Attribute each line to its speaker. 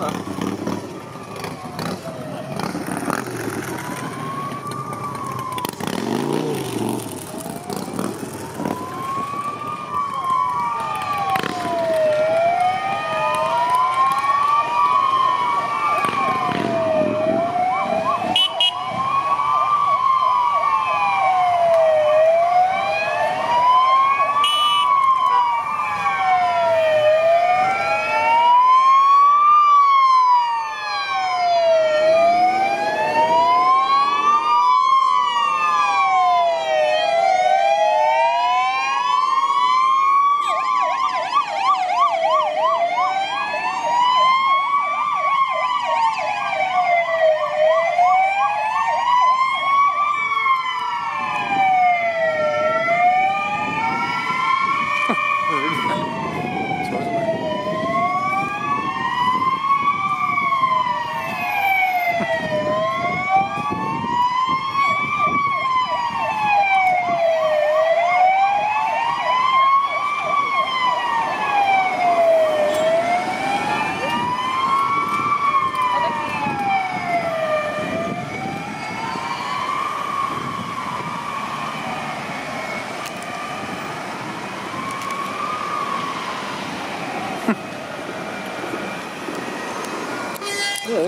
Speaker 1: usar. Yeah,